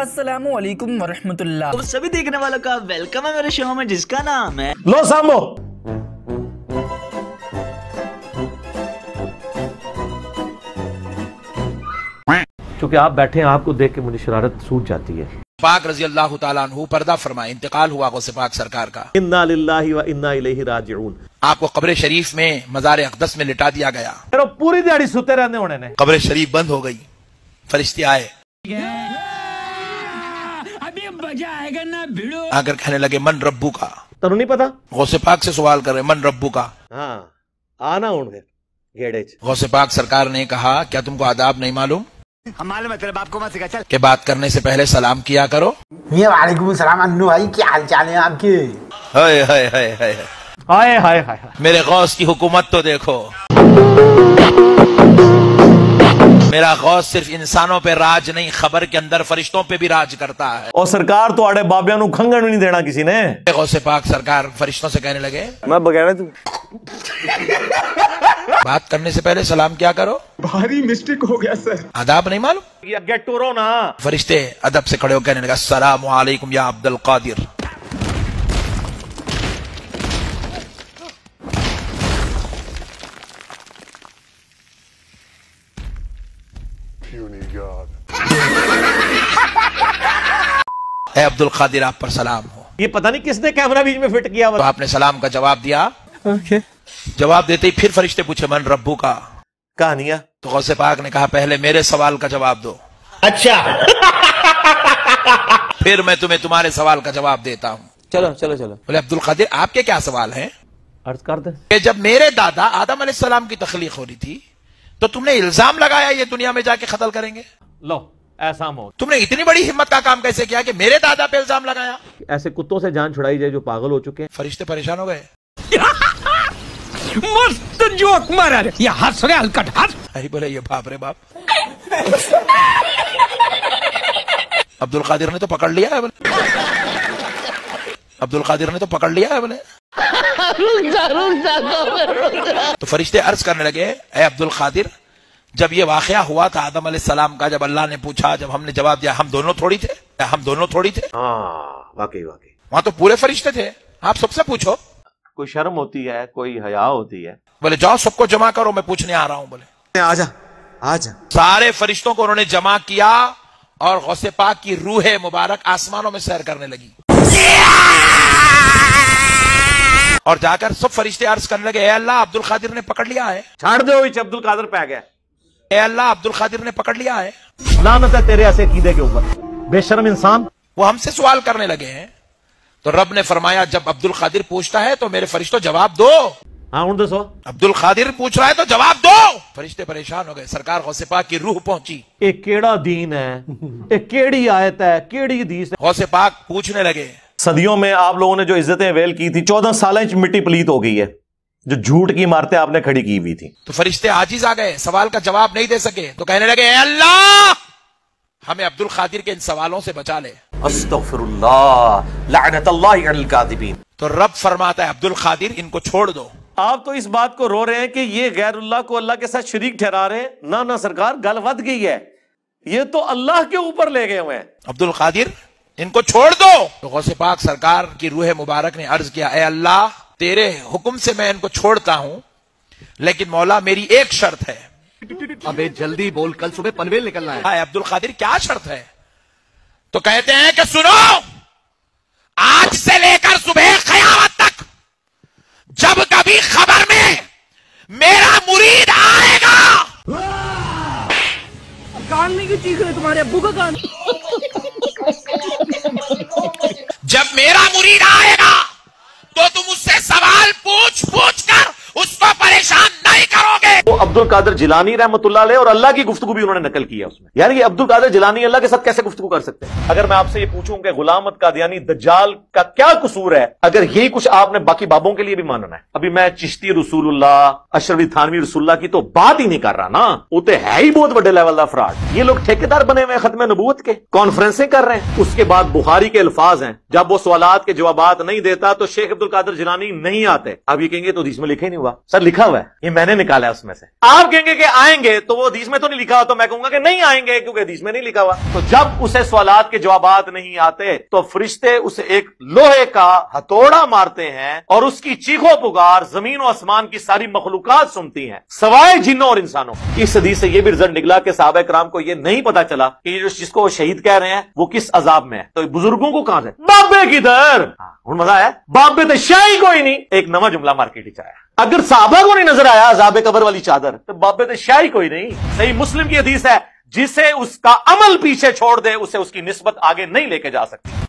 असलकुम वरहमतुल्लाह तो सभी देखने वालों का वेलकम है मेरे शो में जिसका नाम है लो सामो। क्योंकि आप बैठे हैं आपको देख के मुझे शरारत सूझ जाती है। पाक रज़ी अल्लाह तु पर्दा फरमाए इंतकाल हुआ गौसे पाक सरकार का। इन्ना लिल्लाहि व इन्ना इलैहि राजिऊन। आपको कब्र शरीफ में मजार अकदस में लिटा दिया गया। पूरी दिहाड़ी सुते रहने होने ने। कब्र शरीफ बंद हो गई फरिश्ते आए। अभी मज़ा आएगा ना भिड़ो। आकर कहने लगे मन रब्बू का। तेन नहीं पता? गौसे पाक से सवाल कर रहे मन रब्बू का। हाँ आना फिर गेड़े गौसे पाक सरकार ने कहा क्या तुमको आदाब नहीं मालूम? हमारे मतलब आपको मत सिखा चल। कि बात करने से पहले सलाम किया करो। ये वालेकुम सलाम अन्नू भाई क्या हाल चाल है आपके? हाय हाय हाय। हाय हाय हाय हाय। मेरे गौस की हुकूमत तो देखो। मेरा गौस सिर्फ़ इंसानों पे राज नहीं खबर के अंदर फरिश्तों पे भी राज करता है। और सरकार तो आड़े बाबिया नु खंगन भी नहीं देना किसी ने। गौसे पाक सरकार फरिश्तों से कहने लगे। मैं बगैर तू। बात करने से पहले सलाम क्या करो? भारी मिस्टेक हो गया सर। आदाब नहीं मालूम? ये गेट टूरो ना। फरिश्ते अदब से खड़े होकर कहने लगा सलाम वालेकुम या अब्दुल कादिर। अब्दुल कादिर आप पर सलाम हो। ये पता नहीं किसने कैमरा बीच में फिट किया तो आपने सलाम का जवाब दिया। जवाब देते ही फिर फरिश्ते पूछे मन रब्बू का। कहानियाँ। तो गौसे पाक ने कहा पहले मेरे सवाल का जवाब दो। अच्छा। फिर मैं तुम्हें तुम्हारे सवाल का जवाब देता हूँ। चलो चलो चलो। बोले अब्दुल कादिर आपके क्या सवाल हैं? अर्ज़ कर दे। जब मेरे दादा आदम सलाम की तखलीक हो रही थी तो तुमने इल्ज़ाम लगाया ये दुनिया में जाके कत्ल करेंगे? लो। ऐसा हो तुमने इतनी बड़ी हिम्मत का काम कैसे किया कि मेरे दादा पे इल्ज़ाम लगाया? ऐसे कुत्तों से जान छुड़ाई जाए जो पागल हो चुके हैं। फरिश्ते परेशान हो गए। मस्त जोक मारा रे। ये हंस रे हलकट हंस। अरे बोले ये बाप रे बाप। अब्दुल कादिर ने तो पकड़ लिया है बोले अब्दुल कादिर ने तो पकड़ लिया है बोले तो फरिश्ते अर्ज़ करने लगे ए अब्दुल कादिर जब ये वाकया हुआ था आदम सलाम का जब अल्लाह ने पूछा जब हमने जवाब दिया हम दोनों थोड़ी थे? हम दोनों थोड़ी थे। हाँ वाकई वाकई। वहाँ तो पूरे फरिश्ते थे। आप सबसे पूछो। कोई शर्म होती है? कोई हया होती है? बोले जाओ सबको जमा करो मैं पूछने आ रहा हूँ। बोले। आजा आजा। सारे फरिश्तों को उन्होंने जमा किया और गौसे पाक की रूह मुबारक आसमानों में सैर करने लगी। और जाकर सब फरिश्ते अर्ज़ करने लगे अल्लाह अब्दुल खादिर ने पकड़ लिया है। छाड़ दो अब्दुल कादर पे आ गया। अल्लाह अब्दुल खादिर ने पकड़ लिया है। लानत है तेरे ऐसे कीदे के ऊपर। बेशरम इंसान। वो हमसे सवाल करने लगे हैं। तो रब ने फरमाया जब अब्दुल खादिर पूछता है तो मेरे फरिश्तों जवाब दो। हाँ दसो। अब्दुल खादिर पूछ रहा है तो जवाब दो। फरिश्ते परेशान हो गए। सरकार पाक की रूह पहुँची। एक केड़ा दीन है? एक केड़ी आयत है? केड़ी दीस है? पाक पूछने लगे। सदियों में आप लोगों ने जो इज्जतें वेल की थी चौदह साल मिट्टी पलीत हो गई है। जो झूठ की इमारतें आपने खड़ी की हुई थी। तो फरिश्ते आजीज आ गए सवाल का जवाब नहीं दे सके तो कहने लगे अल्लाह! हमें अब्दुल खादिर के इन सवालों से बचा ले। तो रब फरमाता है अब्दुल खादिर इनको छोड़ दो। आप तो इस बात को रो रहे हैं कि ये गैर गैरुल्लाह को अल्लाह के साथ शरीक ठहरा रहे हैं। ना ना सरकार गल वध गई है। ये तो अल्लाह के ऊपर ले गए हुए हैं। अब्दुल खादिर इनको छोड़ दो। तो गौसे पाक सरकार की रूह मुबारक ने अर्ज़ किया ए अल्लाह तेरे हुक्म से मैं इनको छोड़ता हूँ लेकिन मौला मेरी एक शर्त है। अबे जल्दी बोल कल सुबह पनवेल निकलना है। अब्दुल खादिर क्या शर्त है? तो कहते हैं कि सुनो आज से लेकर सुबह कयामत तक जब कभी खबर में मेरा मुरीद आएगा। कान में क्यों चीख रहे तुम्हारे अब्बू का कान। जब मेरा मुरीद आएगा तो तुम उससे सवाल पूछ पूछ। अब्दुल कादर जिलानी अलैह और अल्लाह की गुफ्तु भी उन्होंने नकल किया उसमें। यार ये अब्दुल कादर जिलानी अल्लाह के साथ कैसे गुफ्तगू कर सकते हैं? अगर मैं आपसे ये पूछूँ कि गुलामत कादियानी दज्जाल का क्या कसूर है? अगर यही कुछ आपने बाकी बाबों के लिए भी मानना है। अभी मैं चिश्ती रसूलुल्लाह, अशरफी थानवी रसूल्ला की तो बात ही नहीं कर रहा ना। वो तो है ही बहुत बड़े लेवल का फ्रॉड ये लोग ठेकेदार बने हुए खत्म नबूत के। कॉन्फ्रेंसें कर रहे हैं। उसके बाद बुखारी के अल्फाज हैं। जब वो सवालात के जवाब नहीं देता तो शेख अब्दुल कादर जिलानी नहीं आते। अब ये कहेंगे तो हदीस में लिखा नहीं हुआ। सर लिखा हुआ है। ये मैंने निकाला उसमें से। आप कहेंगे कि आएँगे तो वो हदीस में तो नहीं लिखा हुआ तो मैं कहूँगा कि नहीं आएँगे, क्योंकि हदीस में नहीं लिखा हुआ। तो जब उसे सवालात के जवाबात नहीं आते तो फरिश्ते उसे एक लोहे का हथौड़ा मारते हैं और उसकी चीखों पुकार ज़मीन और आसमान की सारी मखलूकत सुनती हैं, सवाए जिन्नों और इंसानों। इस हदीस से यह भी रिज़ल्ट निकला कि साहब कराम को यह नहीं पता चला कि जो जिसको शहीद कह रहे हैं, वो किस अजाब में है। तो बुज़ुर्गों को कहाँ से? बाबे किधर? हूँ मज़ा आया। बाबे तो शाही कोई नहीं। एक नवा जुमला मार्केट आया। अगर साहबा को नहीं नज़र आया अजाब कबर वाली चादर तो बाबे तो शाही कोई नहीं। सही मुस्लिम की हदीस है, जिसे उसका अमल पीछे छोड़ दे, उसे उसकी निस्बत आगे नहीं लेके जा सकती।